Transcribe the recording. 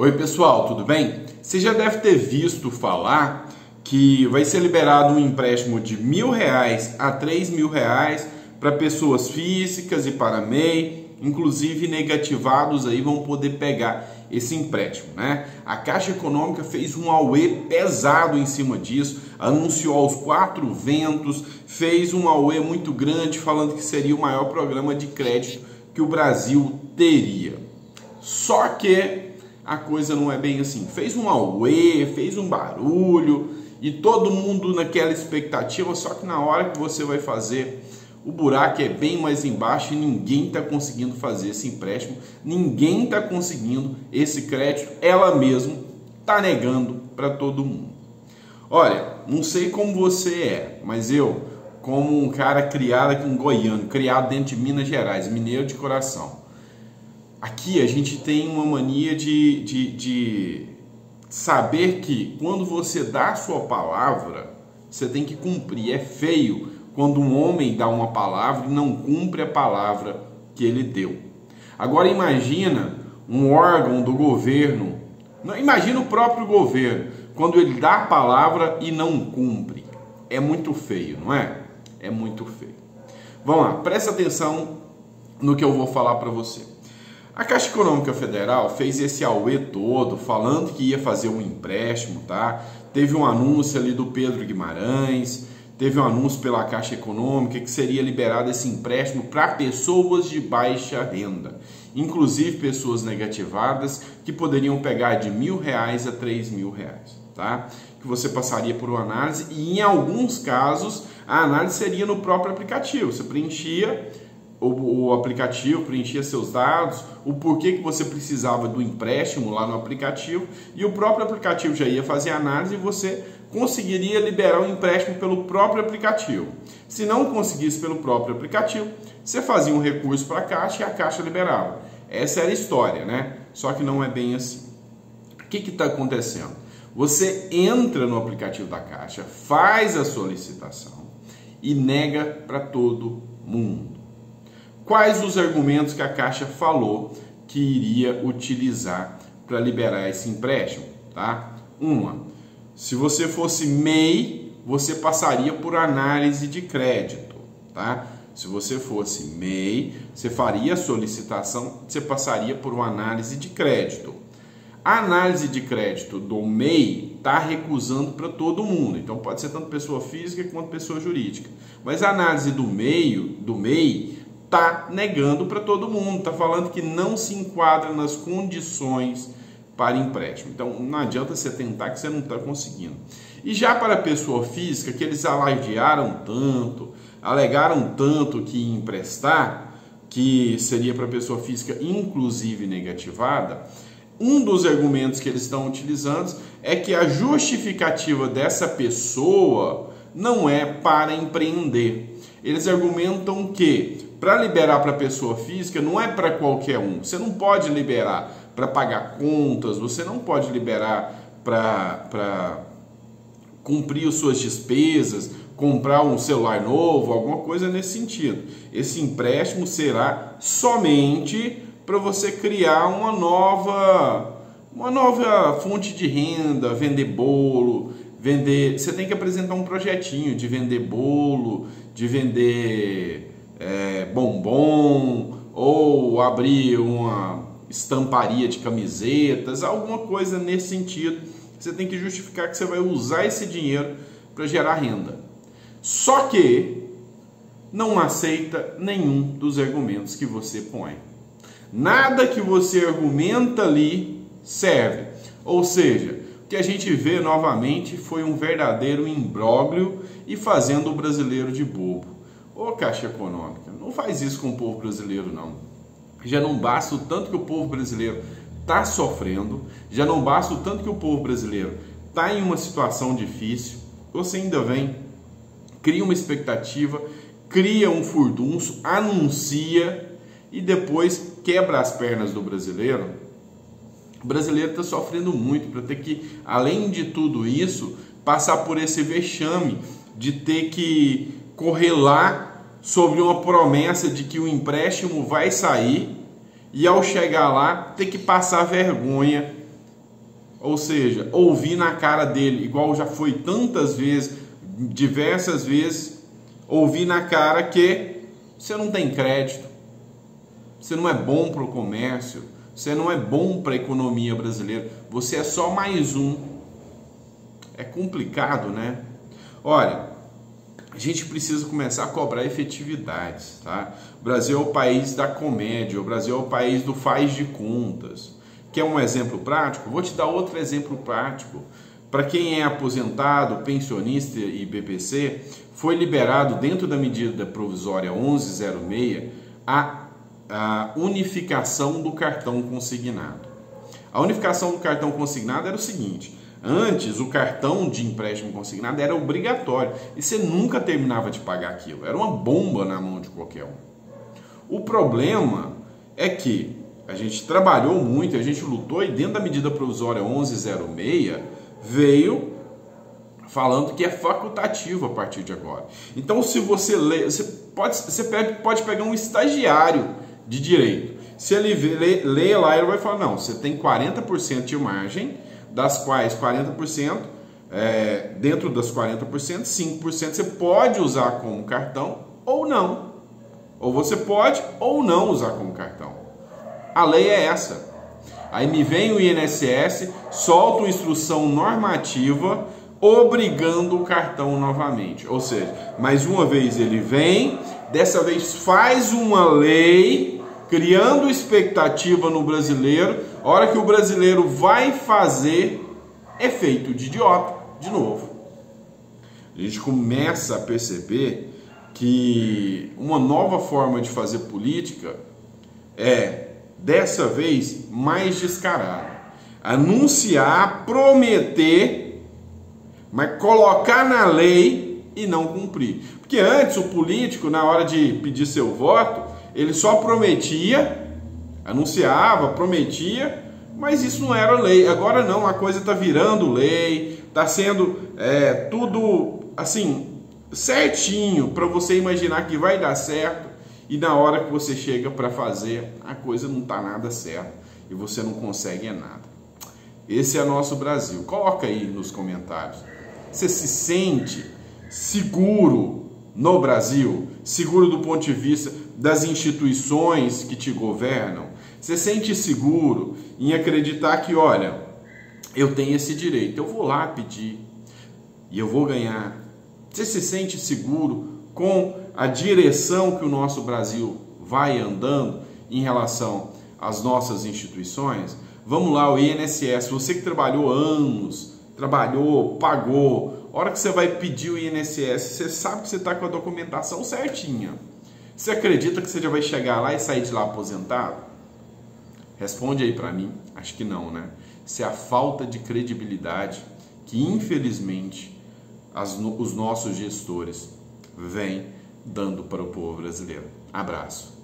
Oi pessoal, tudo bem? Você já deve ter visto falar que vai ser liberado um empréstimo de mil reais a três mil reais para pessoas físicas e para MEI, inclusive negativados aí vão poder pegar esse empréstimo, né? A Caixa Econômica fez um auê pesado em cima disso, anunciou aos quatro ventos, fez um auê muito grande falando que seria o maior programa de crédito que o Brasil teria. Só que a coisa não é bem assim. Fez um auê, fez um barulho e todo mundo naquela expectativa, só que na hora que você vai fazer, o buraco é bem mais embaixo e ninguém está conseguindo fazer esse empréstimo, ninguém está conseguindo esse crédito, ela mesmo está negando para todo mundo. Olha, não sei como você é, mas eu, como um cara criado aqui em Goiânia, criado dentro de Minas Gerais, mineiro de coração, aqui a gente tem uma mania de, de, de saber que quando você dá a sua palavra, você tem que cumprir. É feio quando um homem dá uma palavra e não cumpre a palavra que ele deu. Agora imagina um órgão do governo, imagina o próprio governo, quando ele dá a palavra e não cumpre. É muito feio, não é? É muito feio. Vamos lá, presta atenção no que eu vou falar para você. A Caixa Econômica Federal fez esse auê todo, falando que ia fazer um empréstimo, tá? Teve um anúncio ali do Pedro Guimarães, teve um anúncio pela Caixa Econômica que seria liberado esse empréstimo para pessoas de baixa renda, inclusive pessoas negativadas que poderiam pegar de mil reais a três mil reais, tá? Que você passaria por uma análise e em alguns casos a análise seria no próprio aplicativo. Você preenchia o, o, aplicativo, preenchia seus dados, o porquê que você precisava do empréstimo lá no aplicativo e o próprio aplicativo já ia fazer a análise e você conseguiria liberar o empréstimo pelo próprio aplicativo. Se não conseguisse pelo próprio aplicativo, você fazia um recurso para a Caixa e a Caixa liberava. Essa era a história, né? Só que não é bem assim. O que está acontecendo? Você entra no aplicativo da Caixa, faz a solicitação e nega para todo mundo. Quais os argumentos que a Caixa falou que iria utilizar para liberar esse empréstimo? Tá? Uma, se você fosse MEI, você passaria por análise de crédito. Tá? Se você fosse MEI, você faria a solicitação, você passaria por uma análise de crédito. A análise de crédito do MEI está recusando para todo mundo. Então pode ser tanto pessoa física quanto pessoa jurídica. Mas a análise do meio, do MEI, está negando para todo mundo, está falando que não se enquadra nas condições para empréstimo. Então não adianta você tentar que você não está conseguindo. E já para a pessoa física, que eles alardearam tanto, alegaram tanto que emprestar, que seria para a pessoa física inclusive negativada, um dos argumentos que eles estão utilizando é que a justificativa dessa pessoa não é para empreender. Eles argumentam que para liberar para pessoa física não é para qualquer um. Você não pode liberar para pagar contas, você não pode liberar para cumprir as suas despesas, comprar um celular novo, alguma coisa nesse sentido. Esse empréstimo será somente para você criar uma nova uma nova fonte de renda, vender bolo, vender, você tem que apresentar um projetinho de vender bolo, de vender é, bombom ou abrir uma estamparia de camisetas, alguma coisa nesse sentido. Você tem que justificar que você vai usar esse dinheiro para gerar renda. Só que não aceita nenhum dos argumentos que você põe. Nada que você argumenta ali serve. Ou seja, o que a gente vê novamente foi um verdadeiro imbróglio e fazendo o brasileiro de bobo. Ô Caixa Econômica, não faz isso com o povo brasileiro, não. Já não basta o tanto que o povo brasileiro está sofrendo, já não basta o tanto que o povo brasileiro está em uma situação difícil, você ainda vem, cria uma expectativa, cria um furdunço, anuncia e depois quebra as pernas do brasileiro. O brasileiro está sofrendo muito para ter que, além de tudo isso, passar por esse vexame de ter que correr lá sobre uma promessa de que o empréstimo vai sair e ao chegar lá ter que passar vergonha Ou seja, ouvir na cara dele, igual já foi tantas vezes, diversas vezes, ouvir na cara que você não tem crédito, você não é bom para o comércio, você não é bom para a economia brasileira, você é só mais um. É complicado, né? Olha, a gente precisa começar a cobrar efetividades, tá? O Brasil é o país da comédia, o Brasil é o país do faz de contas. Quer um exemplo prático? Vou te dar outro exemplo prático. Para quem é aposentado, pensionista e BPC, foi liberado dentro da medida provisória 1106 a, a unificação do cartão consignado. A unificação do cartão consignado era o seguinte: Antes, o cartão de empréstimo consignado era obrigatório e você nunca terminava de pagar aquilo. Era uma bomba na mão de qualquer um. O problema é que a gente trabalhou muito, a gente lutou e dentro da medida provisória 1106 veio falando que é facultativo a partir de agora. Então, se você lê, você pode, você pode pegar um estagiário de direito. Se ele lê, lê lá, ele vai falar: não, você tem 40% de margem, das quais 40%, é, dentro das 40%, 5% você pode usar como cartão ou não. Ou você pode ou não usar como cartão. A lei é essa. Aí me vem o INSS, solta uma instrução normativa obrigando o cartão novamente. Ou seja, mais uma vez ele vem, dessa vez faz uma lei criando expectativa no brasileiro. A hora que o brasileiro vai fazer, efeito de idiota de novo. A gente começa a perceber que uma nova forma de fazer política é dessa vez mais descarado. Anunciar, prometer, mas colocar na lei e não cumprir. Porque antes o político, na hora de pedir seu voto, ele só prometia, anunciava, prometia, mas isso não era lei. Agora não, a coisa está virando lei, está sendo é, tudo assim certinho para você imaginar que vai dar certo e na hora que você chega para fazer, a coisa não está nada certa e você não consegue é nada. Esse é nosso Brasil. Coloca aí nos comentários. Você se sente seguro no Brasil? Seguro do ponto de vista das instituições que te governam? Você sente seguro em acreditar que, olha, eu tenho esse direito, eu vou lá pedir e eu vou ganhar. Você se sente seguro com a direção que o nosso Brasil vai andando em relação às nossas instituições? Vamos lá, o INSS, você que trabalhou anos, trabalhou, pagou, hora que você vai pedir o INSS, você sabe que você está com a documentação certinha. Você acredita que você já vai chegar lá e sair de lá aposentado? Responde aí para mim. Acho que não, né? É a falta de credibilidade que, infelizmente, as, os nossos gestores vem dando para o povo brasileiro. Abraço.